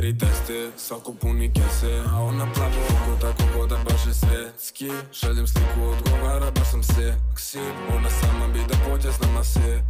Peri teste, svako puni kese A ona plavo oko tako voda baš je svetski Šaljem sliku odgovara baš sam seksi Ona sama bi da pođe s nama se